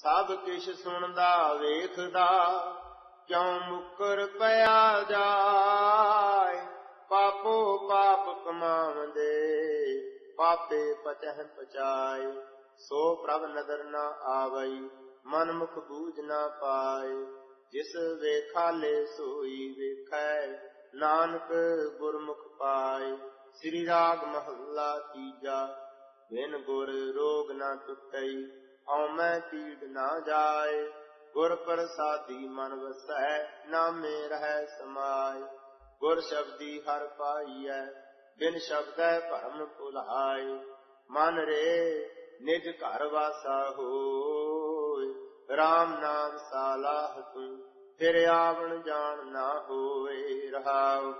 ਸਭ ਕਿਛ ਸੁਣਦਾ, ਵੇਖਦਾ, ਕਿਉ ਮੁਕਰ ਪਿਆ ਜਾਏ? ਪਾਪੋ ਪਾਪ ਕਮਾਵੰਦੇ ਪਾਪੇ ਪਚਹਿ ਪਚਾਏ। ਸੋ ਪ੍ਰਭ ਨਦਰ ਨਾ ਆਵਈ ਮਨ ਮੁਖ ਬੂਝ ਨਾ ਪਾਏ। ਜਿਸ ਵੇਖਾਲੇ ਸੋਈ ਵੇਖੈ, ਨਾਨਕ ਗੁਰਮੁਖ ਪਾਏ। ਸ੍ਰੀ ਰਾਗ ਮਹੱਲਾ ਤੀਜਾ, ਬਿਨ ਗੁਰ ਰੋਗ ਨਾ ਟੁੱਟਈ। ਹਉ ਮੈਂ ਪੀੜ ਨਾ ਜਾਏ, ਗੁਰ ਪ੍ਰਸਾਦੀ ਮਨ ਵਸੈ, ਨਾਮੇ ਰਹਿ ਸਮਾਏ। ਗੁਰ ਸ਼ਬਦੀ ਹਰ ਪਾਈਐ, ਬਿਨ ਸ਼ਬਦੈ ਭਰਮ ਭੁਲਾਏ। ਮਨ ਰੇ ਨਿਜ ਘਰ ਵਾਸਾ ਹੋਏ RAM ਨਾਮ ਸਾਲਾਹ ਤੂੰ, ਫਿਰ ਆਵਣ ਜਾਣ ਨਾ ਹੋਏ ਰਹਾਉ।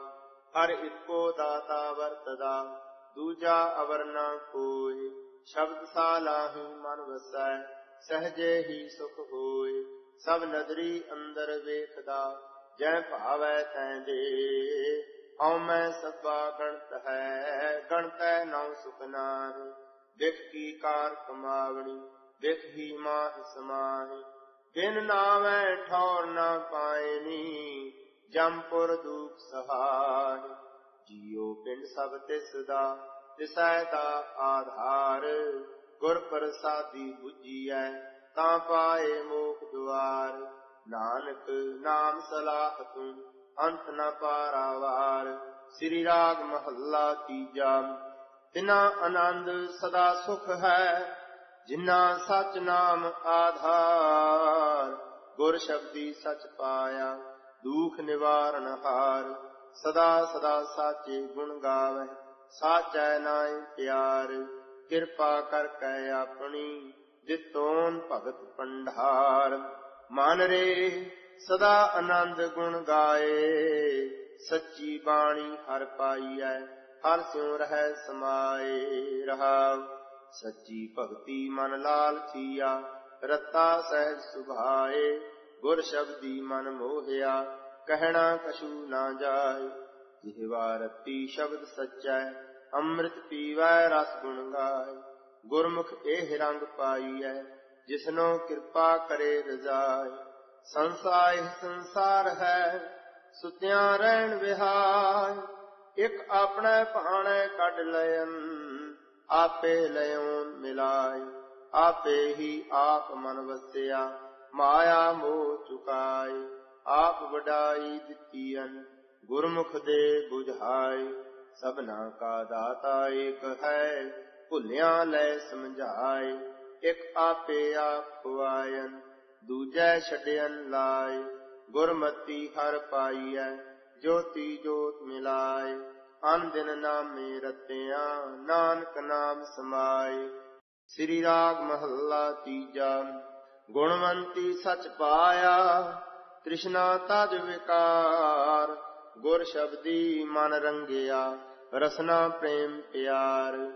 ਹਰ ਇੱਕੋ ਦਾਤਾ ਵਰਤਦਾ, ਦੂਜਾ ਅਵਰ ਨਾ ਕੋਈ ਸ਼ਬਦ ਸਾਲਾਹੀ ਮਨ ਵਸੈ, ਸਹਜੇ ਹੀ ਸੁਖ ਹੋਏ। ਸਭ ਨਦਰੀ ਅੰਦਰ ਵੇਖਦਾ, ਜੈ ਭਾਵੈ ਤੈ ਦੇ। ਹਉ ਮੈਂ ਸਭਾ ਗਣਤ ਹੈ, ਗਣਤੈ ਨਉ ਸੁਖ ਨਾਹੀ। ਦੇਖ ਕੀ ਕਾਰ ਕਮਾਵਣੀ, ਦੇਖ ਹੀ ਮਾਹ ਸਮਾਹੀ। ਬਿਨ ਨਾਮੈ ਠੌਰ ਨਾ ਪਾਇਨੀ ਜੰਪੁਰ ਦੂਖ ਸਹਾਈ। ਜੀਉ ਪਿੰਡ ਸਭ ਤਿਸ ਦਾ ਤਿਸੈ ਦਾ ਆਧਾਰ, ਗੁਰ ਪ੍ਰਸਾਦੀ 부ਜੀਐ ਤਾਂ ਪਾਏ ਮੋਖ ਦੁਆਰ। ਨਾਨਕ ਨਾਮ ਸਲਾਹ ਤੂੰ ਅੰਤ ਨ ਪਾਰਾਵਾਰ। ਸ੍ਰੀ ਰਾਗ ਮਹੱਲਾ ਤੀਜਾ ਤਿਨਾ ਆਨੰਦ ਸਦਾ ਸੁਖ ਹੈ, ਜਿਨਾ ਸਚ ਨਾਮ ਆਧਾਰ। ਗੁਰ ਸ਼ਬਦੀ ਸਚ ਪਾਇਆ, ਦੁਖ ਨਿਵਾਰਨ ਹਾਰ। ਸਦਾ ਸਦਾ ਸਾਚੇ ਗੁਣ ਗਾਵੇ ਸਾਚੈ ਨਾਇ ਪਿਆਰ, ਕਿਰਪਾ ਕਰ ਕੈ ਆਪਣੀ ਦਿੱਤੋਨ ਭਗਤ ਪੰਡਾਰ। ਮਨ ਰੇ ਸਦਾ ਆਨੰਦ ਗੁਣ ਗਾਏ, ਸੱਚੀ ਬਾਣੀ ਹਰ ਪਾਈਐ, ਹਰ ਸਿਉ ਰਹਿ ਸਮਾਏ ਰਹਾਉ ਸੱਚੀ ਭਗਤੀ ਮਨ ਲਾਲ ਥੀਆ ਰਤਾ ਸਹਿਜ ਸੁਭਾਏ, ਗੁਰ ਸ਼ਬਦੀ ਮਨ ਮੋਹਿਆ, ਕਹਿਣਾ ਕਛੂ ਨਾ ਜਾਏ। ਜਿਹਵਾ ਰਤੀ ਸ਼ਬਦ ਸੱਚੈ ਅੰਮ੍ਰਿਤ ਪੀਵੈ ਰਸ ਗੁਣ ਗਾਏ ਗੁਰਮੁਖ ਇਹ ਰੰਗ ਪਾਈਐ, ਜਿਸਨੋ ਕਿਰਪਾ ਕਰੇ ਰਜ਼ਾਏ ਸੰਸਾਰ ਸੰਸਾਰ ਹੈ, ਸੁਤਿਆਂ ਰਹਿਣ ਵਿਹਾਰ ਇੱਕ ਆਪਣਾ ਭਾਣੇ ਕੱਢ ਲයਨ ਆਪੇ ਲਿਉ ਮਿਲਾਏ ਆਪੇ ਹੀ ਆਪ ਮਨ ਵਸਿਆ, ਮਾਇਆ ਮੋਹ ਚੁਕਾਏ ਆਪ ਵਡਾਈ ਦਿੱਤੀਨ ਗੁਰਮੁਖ ਦੇ 부ਝਾਏ ਸਭਨਾ ਕਾ ਦਾਤਾ ਏਕ ਹੈ, ਭੁੱਲਿਆ ਲੈ ਸਮਝਾਏ, ਇੱਕ ਆਪੇ ਆਪ ਖਵਾਇਨ ਦੂਜੈ ਛਡਿਅਨ ਲਾਏ, ਗੁਰਮਤੀ ਹਰ ਪਾਈਐ, ਜੋਤੀ ਜੋਤ ਮਿਲਾਏ, ਅਨ ਦਿਨ ਨਾਮੇ ਰਤਿਆ, ਨਾਨਕ ਨਾਮ ਸਮਾਏ। ਸ੍ਰੀ ਰਾਗ ਮਹੱਲਾ ਤੀਜਾ, ਗੁਣਵੰਤੀ ਸਚ ਪਾਇਆ, ਤ੍ਰਿਸ਼ਨਾ ਤਜ ਵਿਕਾਰ ਗੁਰ ਸ਼ਬਦੀ ਮਨ ਰੰਗਿਆ ਰਸਨਾ ਪ੍ਰੇਮ ਪਿਆਰ।